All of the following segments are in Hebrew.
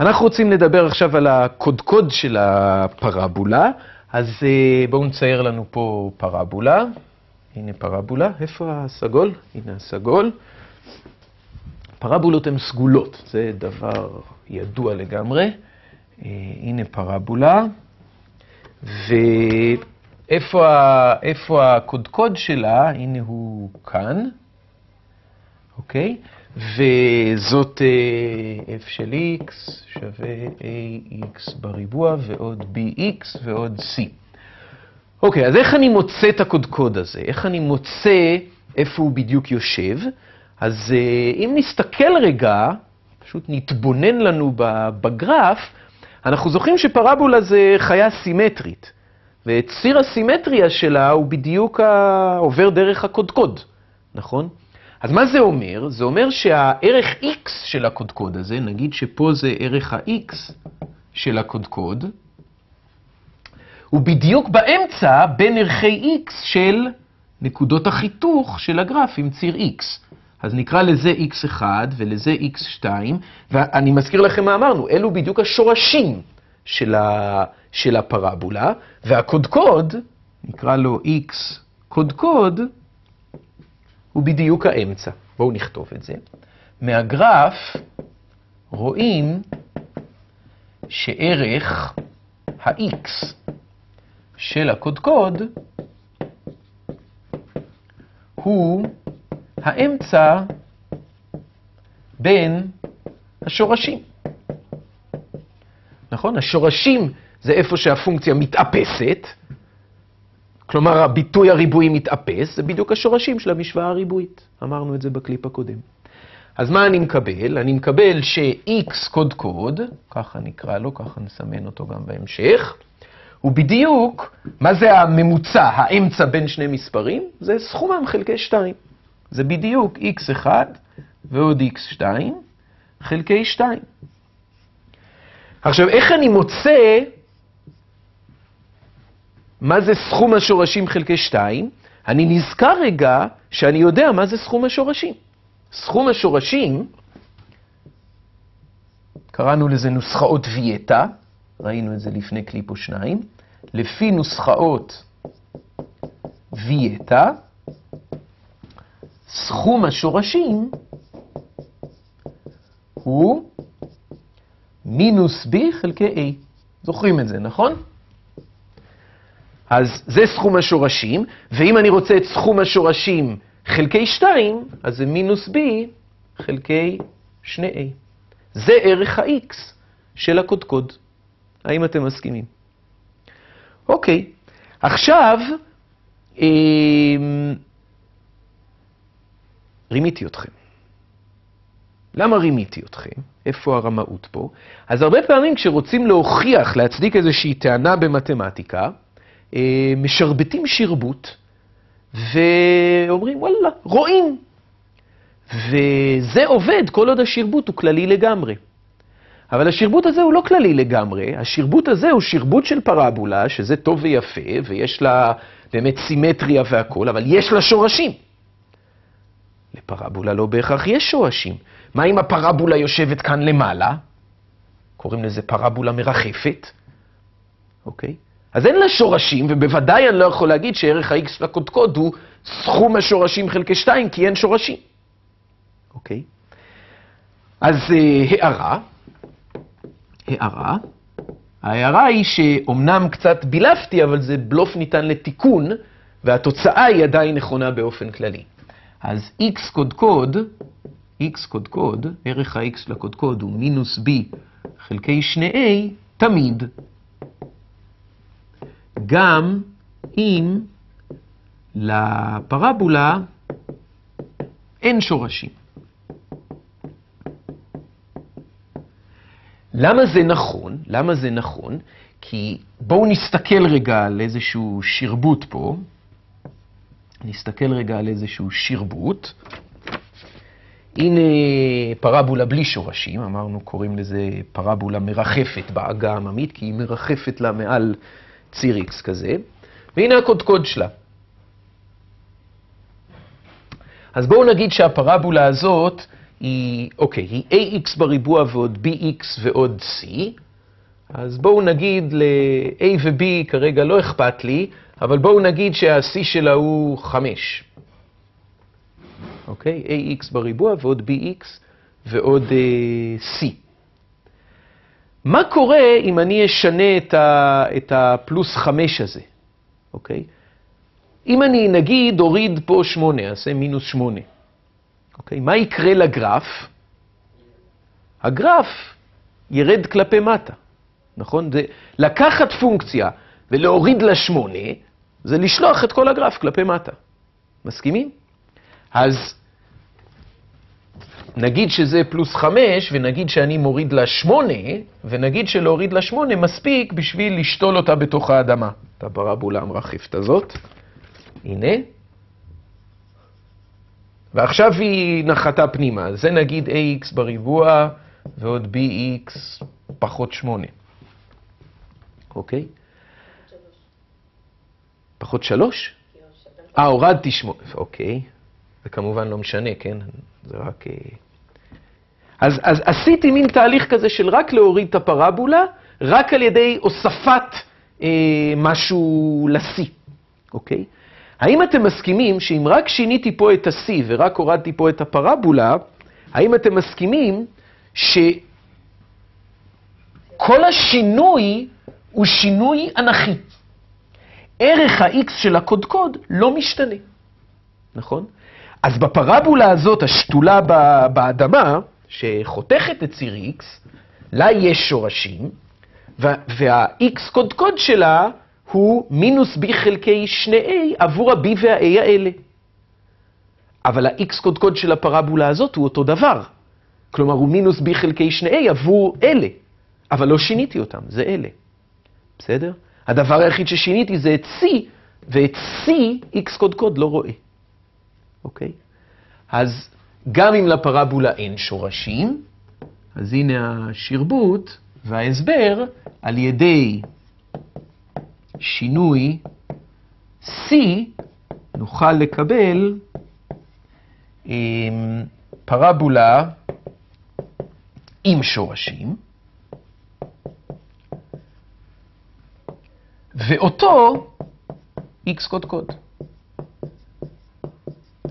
אנחנו רוצים לדבר עכשיו על הקודקוד של הפרבולה, אז אה, בואו נצייר לנו פה פרבולה. הנה פרבולה, איפה הסגול? הנה הסגול. פרבולות הן סגולות, זה דבר ידוע לגמרי. אה, הנה פרבולה, ואיפה הקודקוד שלה? הנה הוא כאן, אוקיי? וזאת אה, f של x שווה ax בריבוע ועוד bx ועוד c. אוקיי, אז איך אני מוצא את הקודקוד הזה? איך אני מוצא איפה הוא בדיוק יושב? אז אה, אם נסתכל רגע, פשוט נתבונן לנו בגרף, אנחנו זוכרים שפרבולה זה חיה סימטרית, וציר הסימטריה שלה הוא בדיוק עובר דרך הקודקוד, נכון? אז מה זה אומר? זה אומר שהערך x של הקודקוד הזה, נגיד שפה זה ערך ה-x של הקודקוד, הוא בדיוק באמצע בין ערכי x של נקודות החיתוך של הגרף עם ציר x. אז נקרא לזה x1 ולזה x2, ואני מזכיר לכם מה אמרנו, אלו בדיוק השורשים של, ה, של הפרבולה, והקודקוד, נקרא לו x קודקוד, הוא בדיוק האמצע. בואו נכתוב את זה. מהגרף רואים שערך ה-x של הקודקוד הוא האמצע בין השורשים. נכון? השורשים זה איפה שהפונקציה מתאפסת, כלומר, הביטוי הריבועי מתאפס, זה בדיוק השורשים של המשוואה הריבועית. אמרנו את זה בקליפ הקודם. אז מה אני מקבל? אני מקבל ש-x קודקוד, ככה נקרא לו, ככה נסמן אותו גם בהמשך, הוא בדיוק, מה זה הממוצע, האמצע בין שני מספרים? זה סכומם חלקי 2. זה בדיוק x1 ועוד x2 חלקי 2. עכשיו, איך אני מוצא מה זה סכום השורשים חלקי 2, אני נזכר רגע שאני יודע מה זה סכום השורשים. סכום השורשים, קראנו לזה נוסחאות ויאטה, ראינו את זה לפני קליפ או שניים, לפי נוסחאות ויאטה, סכום השורשים הוא מינוס b חלקי a. זוכרים את זה, נכון? אז זה סכום השורשים, ואם אני רוצה את סכום השורשים חלקי 2, אז זה מינוס b חלקי 2a. זה ערך ה-x של הקודקוד. האם אתם מסכימים? אוקיי, עכשיו, אה, רימיתי אתכם. למה רימיתי אתכם? איפה הרמאות פה? אז הרבה פעמים כשרוצים להוכיח, להצדיק איזושהי טענה במתמטיקה, משרבטים שרבוט ואומרים, וואלה, רואים. וזה עובד כל עוד השרבוט הוא כללי לגמרי. אבל השרבוט הזה הוא לא כללי לגמרי, השרבוט הזה הוא שרבוט של פרבולה, שזה טוב ויפה, ויש לה באמת סימטריה והכול, אבל יש לה שורשים. לפרבולה לא בהכרח יש שורשים. מה אם הפרבולה יושבת כאן למעלה? קוראים לזה פרבולה מרחפת, אוקיי? אז אין לה שורשים, ובוודאי אני לא יכול להגיד שערך ה-x לקודקוד הוא סכום השורשים חלקי 2, כי אין שורשים. אוקיי? אז אה, הערה, הערה, ההערה היא שאומנם קצת בילפתי, אבל זה בלוף ניתן לתיקון, והתוצאה היא עדיין נכונה באופן כללי. אז x קודקוד, x קודקוד, ערך ה-x לקודקוד הוא מינוס b חלקי 2a, תמיד. גם אם לפרבולה אין שורשים. למה זה נכון? למה זה נכון? כי בואו נסתכל רגע על איזשהו שרבוט פה. נסתכל רגע על איזשהו שרבוט. הנה פרבולה בלי שורשים, אמרנו, קוראים לזה פרבולה מרחפת בעגה העממית, כי היא מרחפת לה מעל ציר X כזה, והנה הקודקוד שלה. אז בואו נגיד שהפרבולה הזאת היא, אוקיי, היא ax בריבוע ועוד bx ועוד c, אז בואו נגיד ל-a ו-b כרגע לא אכפת לי, אבל בואו נגיד שה-c שלה הוא 5. אוקיי? ax בריבוע ועוד bx ועוד uh, c. מה קורה אם אני אשנה את, ה, את הפלוס 5 הזה, אוקיי? אם אני נגיד אוריד פה 8, אעשה מינוס 8, אוקיי? מה יקרה לגרף? הגרף ירד כלפי מטה, נכון? זה לקחת פונקציה ולהוריד לה 8, זה לשלוח את כל הגרף כלפי מטה. מסכימים? אז נגיד שזה פלוס 5, ונגיד שאני מוריד לה 8, ונגיד שלהוריד לה 8 מספיק בשביל לשתול אותה בתוך האדמה. את הפרבולה המרחיפת הזאת. הנה. ועכשיו היא נחתה פנימה. זה נגיד ax בריבוע ועוד bx פחות 8. אוקיי? פחות 3? אה, הורדתי 8. אוקיי. זה כמובן לא משנה, כן? זה רק... אז, אז עשיתי מין תהליך כזה של רק להוריד את הפרבולה, רק על ידי הוספת אה, משהו לשיא, אוקיי? האם אתם מסכימים שאם רק שיניתי פה את ה-C ורק הורדתי פה את הפרבולה, האם אתם מסכימים שכל השינוי הוא שינוי אנכי? ערך ה-X של הקודקוד לא משתנה, נכון? אז בפרבולה הזאת, השתולה באדמה, שחותכת את ציר X, לה יש שורשים, וה-X קודקוד שלה הוא מינוס B חלקי 2A עבור ה-B וה-A האלה. אבל ה-X קודקוד של הפרבולה הזאת הוא אותו דבר. כלומר, הוא מינוס B חלקי 2A עבור אלה. אבל לא שיניתי אותם, זה אלה. בסדר? הדבר היחיד ששיניתי זה את C, ואת C X קודקוד לא רואה. אוקיי? אז גם אם לפרבולה אין שורשים, אז הנה השרבוט וההסבר על ידי שינוי C נוכל לקבל עם פרבולה עם שורשים, ואותו x קודקוד.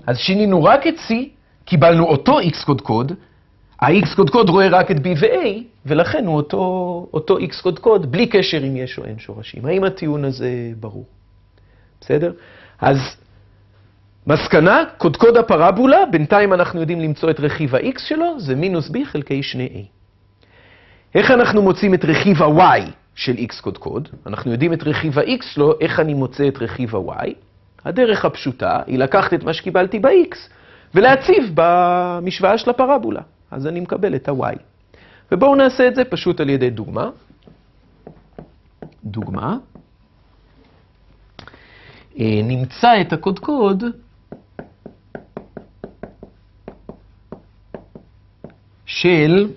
אז שינינו רק את C, קיבלנו אותו x קודקוד, ה-x קודקוד רואה רק את b ו-a, ולכן הוא אותו, אותו x קודקוד, בלי קשר אם יש או אין שורשים. האם הטיעון הזה ברור? בסדר? אז מסקנה, קודקוד הפרבולה, בינתיים אנחנו יודעים למצוא את רכיב ה-x שלו, זה מינוס b חלקי 2a. איך אנחנו מוצאים את רכיב ה-y של x קודקוד? אנחנו יודעים את רכיב ה-x שלו, איך אני מוצא את רכיב ה-y? הדרך הפשוטה היא לקחת את מה שקיבלתי ב-x ולהציב במשוואה של הפרבולה. אז אני מקבל את ה-y. ובואו נעשה את זה פשוט על ידי דוגמה. דוגמה. אה, נמצא את הקודקוד של,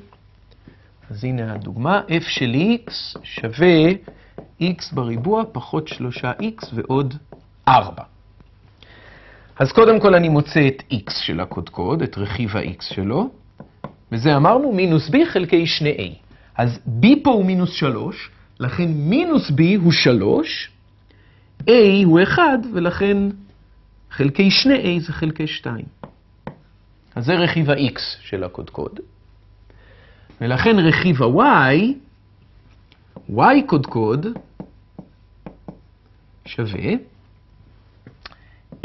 אז הנה הדוגמה, f של x שווה x בריבוע פחות 3x ועוד 4. אז קודם כל אני מוצא את x של הקודקוד, את רכיב ה-x שלו, וזה אמרנו מינוס b חלקי 2a. אז b פה הוא מינוס 3, לכן מינוס b הוא 3, a הוא 1, ולכן חלקי 2a זה חלקי 2. אז זה רכיב ה-x של הקודקוד. ולכן רכיב ה-y, y קודקוד, שווה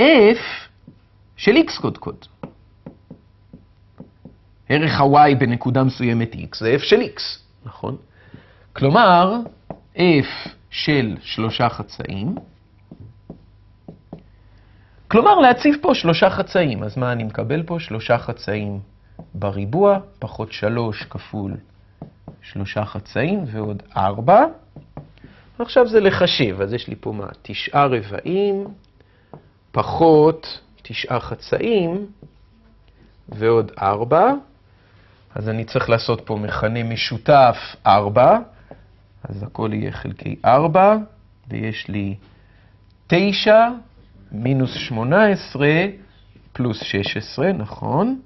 f של x קודקוד. ערך ה-y בנקודה מסוימת x זה f של x, נכון? כלומר, f של שלושה חצאים, כלומר להציב פה שלושה חצאים. אז מה אני מקבל פה? שלושה חצאים בריבוע, פחות שלוש כפול שלושה חצאים ועוד ארבע. עכשיו זה לחשב, אז יש לי פה מה? תשעה רבעים פחות תשעה חצאים ועוד ארבע. אז אני צריך לעשות פה מכנה משותף 4, אז הכל יהיה חלקי 4, ויש לי 9 מינוס 18 פלוס 16, נכון?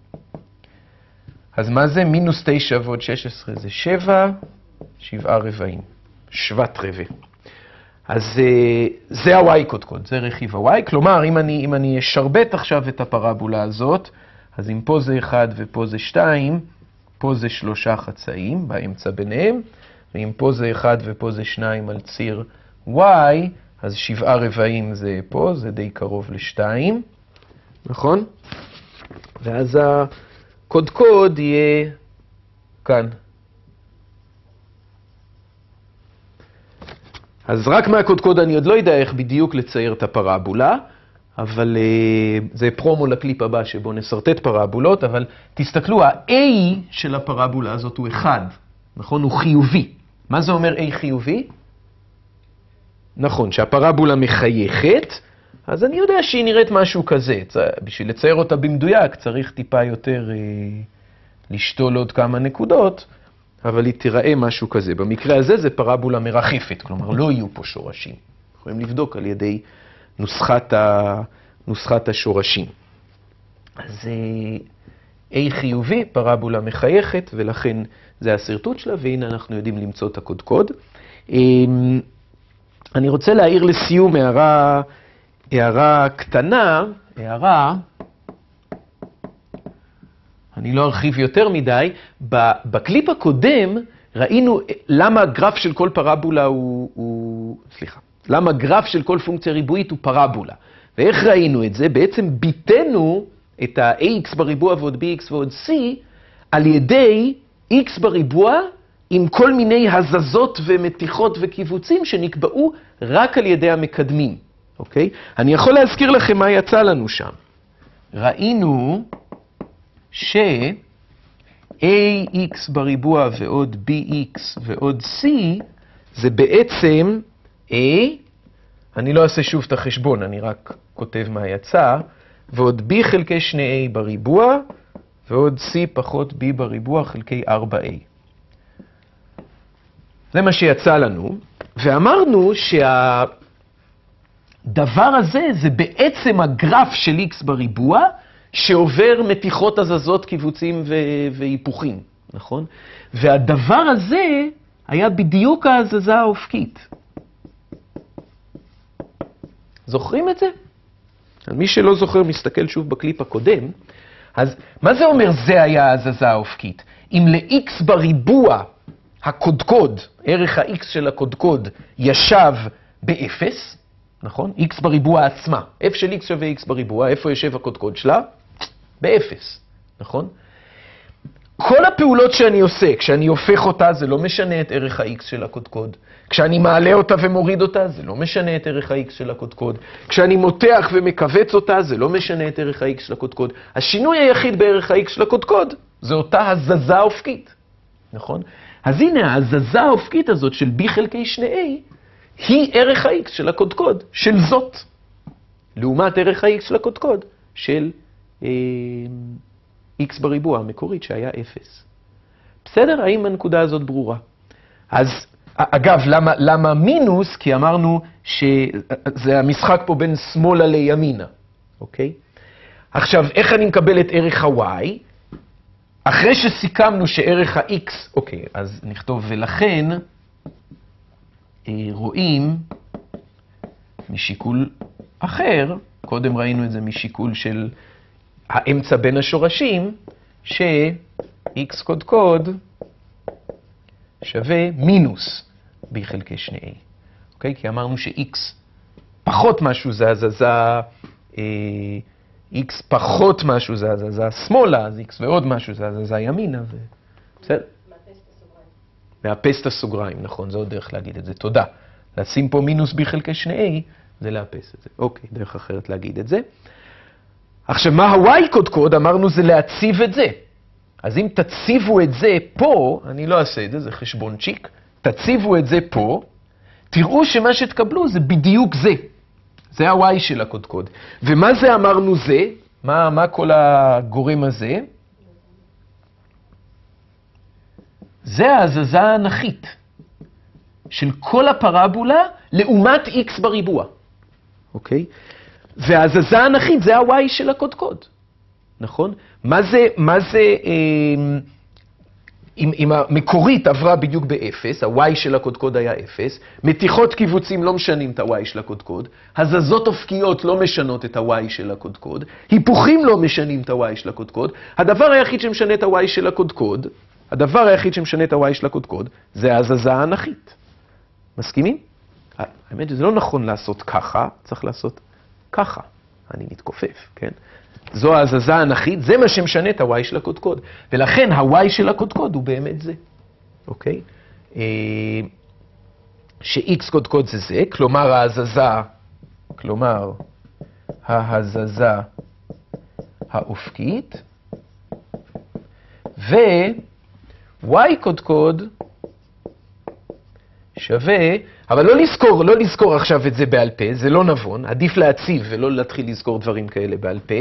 אז מה זה מינוס 9 ועוד 16? זה 7, 7 רבעים, שוות רבע. אז אה, זה ה-y קודקוד, זה רכיב ה-y. כלומר, אם אני, אם אני אשרבט עכשיו את הפרבולה הזאת, אז אם פה זה 1 ופה זה 2, פה זה שלושה חצאים באמצע ביניהם, ואם פה זה 1 ופה זה 2 על ציר y, אז שבעה רבעים זה פה, זה די קרוב ל-2, נכון? ואז הקודקוד יהיה כאן. אז רק מהקודקוד אני עוד לא יודע איך בדיוק לצייר את הפרבולה, אבל uh, זה פרומו לקליפ הבא שבו נסרטט פרבולות, אבל תסתכלו, ה-A של הפרבולה הזאת הוא 1, נכון? הוא חיובי. מה זה אומר A חיובי? נכון, שהפרבולה מחייכת, אז אני יודע שהיא נראית משהו כזה. בשביל לצייר אותה במדויק צריך טיפה יותר אה, לשתול עוד כמה נקודות, אבל היא תיראה משהו כזה. במקרה הזה זה פרבולה מרחפת, כלומר לא יהיו פה שורשים. יכולים לבדוק על ידי נוסחת, ה, נוסחת השורשים. אז אה, A חיובי, פרבולה מחייכת, ולכן זה השרטוט שלה, והנה אנחנו יודעים למצוא את הקודקוד. אה, אני רוצה להעיר לסיום הערה, הערה קטנה, הערה, אני לא ארחיב יותר מדי, בקליפ הקודם ראינו למה הגרף של כל פרבולה הוא, הוא, סליחה, למה גרף של כל פונקציה ריבועית הוא פרבולה. ואיך ראינו את זה? בעצם ביטאנו את ה-ax בריבוע ועוד bx ועוד c על ידי x בריבוע עם כל מיני הזזות ומתיחות וקיבוצים שנקבעו רק על ידי המקדמים, אוקיי? אני יכול להזכיר לכם מה יצא לנו שם. ראינו ש-ax בריבוע ועוד bx ועוד c זה בעצם a, אני לא אעשה שוב את החשבון, אני רק כותב מה יצא, ועוד b חלקי 2a בריבוע, ועוד c פחות b בריבוע חלקי 4a. זה מה שיצא לנו, ואמרנו שהדבר הזה זה בעצם הגרף של x בריבוע, שעובר מתיחות, הזזות, קיבוצים והיפוכים, נכון? והדבר הזה היה בדיוק ההזזה האופקית. זוכרים את זה? מי שלא זוכר, מסתכל שוב בקליפ הקודם. אז מה זה אומר זה היה ההזזה האופקית? אם ל-x בריבוע הקודקוד, ערך ה-x של הקודקוד, ישב ב-0, נכון? x בריבוע עצמה. f של x שווה x בריבוע, איפה יושב הקודקוד שלה? ב-0, נכון? כל הפעולות שאני עושה, כשאני הופך אותה, זה לא משנה את ערך ה-x של הקודקוד. כשאני מעלה אותה ומוריד אותה, זה לא משנה את ערך ה-x של הקודקוד. כשאני מותח ומכווץ אותה, זה לא משנה את ערך ה-x של הקודקוד. השינוי היחיד בערך ה-x של הקודקוד זה אותה הזזה אופקית, נכון? אז הנה, ההזזה האופקית הזאת של b חלקי 2a היא ערך ה-x של הקודקוד, של זאת, לעומת ערך ה-x של הקודקוד של x בריבוע המקורית שהיה 0. בסדר? האם הנקודה הזאת ברורה? אז אגב, למה, למה מינוס? כי אמרנו שזה המשחק פה בין שמאלה לימינה, אוקיי? עכשיו, איך אני מקבל את ערך ה-y? אחרי שסיכמנו שערך ה-x, אוקיי, אז נכתוב, ולכן אה, רואים משיקול אחר, קודם ראינו את זה משיקול של האמצע בין השורשים, ש-x קודקוד שווה מינוס b חלקי 2a, אוקיי? כי אמרנו ש-x פחות משהו זה הזזה, אה, x פחות משהו זה הזזה שמאלה, אז x ועוד משהו זה הזזה ימינה, ו... בסדר? מאפס את הסוגריים, נכון, זו עוד דרך להגיד את זה, תודה. לשים פה מינוס b חלקי 2a זה לאפס את זה. אוקיי, דרך אחרת להגיד את זה. עכשיו, מה ה-y קודקוד? אמרנו זה להציב את זה. אז אם תציבו את זה פה, אני לא אעשה את זה, זה חשבון צ'יק, תציבו את זה פה, תראו שמה שתקבלו זה בדיוק זה. זה ה-y של הקודקוד. ומה זה אמרנו זה? מה, מה כל הגורם הזה? זה ההזזה האנכית של כל הפרבולה לעומת x בריבוע, אוקיי? וההזזה האנכית זה ה-y של הקודקוד. נכון? מה זה, מה זה, אה, אם, אם המקורית עברה בדיוק באפס, ה-y של הקודקוד היה אפס, מתיחות קיבוצים לא משנים את ה-y של הקודקוד, הזזות אופקיות לא משנות את ה-y של הקודקוד, היפוכים לא משנים את ה-y של הקודקוד, הדבר היחיד שמשנה את ה-y של הקודקוד, הדבר היחיד שמשנה את ה-y של הקודקוד, זה ההזזה האנכית. מסכימים? האמת שזה לא נכון לעשות ככה, צריך לעשות ככה. אני מתכופף, כן? זו ההזזה האנכית, זה מה שמשנה את ה-y של הקודקוד. ולכן ה-y של הקודקוד הוא באמת זה, אוקיי? אה, ש-x קודקוד זה זה, כלומר ההזזה, כלומר ההזזה האופקית, ו-y קודקוד שווה, אבל לא לזכור, לא לזכור עכשיו את זה בעל פה, זה לא נבון, עדיף להציב ולא להתחיל לזכור דברים כאלה בעל פה,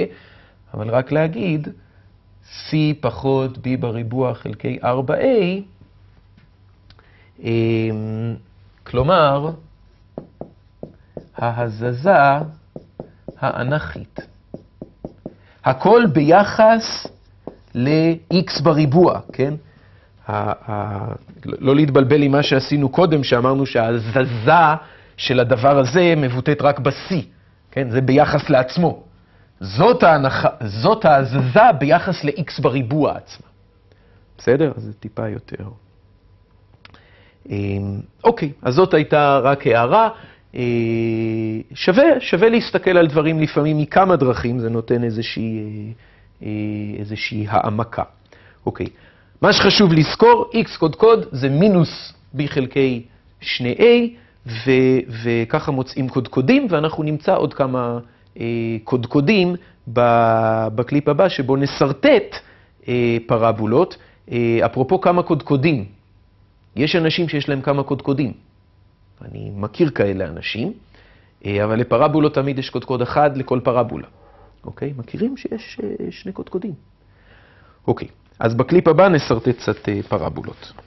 אבל רק להגיד c פחות b בריבוע חלקי 4a, אמ, כלומר, ההזזה האנכית. הכל ביחס ל-x בריבוע, כן? לא להתבלבל עם מה שעשינו קודם, שאמרנו שההזזה של הדבר הזה מבוטאת רק ב-C, כן? זה ביחס לעצמו. זאת, ההנח... זאת ההזזה ביחס ל-x בריבוע עצמה. בסדר? אז זה טיפה יותר. אמ, אוקיי, אז זאת הייתה רק הערה. אה, שווה, שווה להסתכל על דברים לפעמים מכמה דרכים, זה נותן איזושהי, אה, אה, איזושהי העמקה. אוקיי, מה שחשוב לזכור, x קודקוד זה מינוס b חלקי 2a, ו- וככה מוצאים קודקודים, ואנחנו נמצא עוד כמה אה, קודקודים בקליפ הבא, שבו נסרטט אה, פרבולות. אה, אפרופו כמה קודקודים, יש אנשים שיש להם כמה קודקודים. אני מכיר כאלה אנשים, אבל לפרבולות תמיד יש קודקוד אחד לכל פרבולה. אוקיי? מכירים שיש שני קודקודים. אוקיי, אז בקליפ הבא נסרטט קצת פרבולות.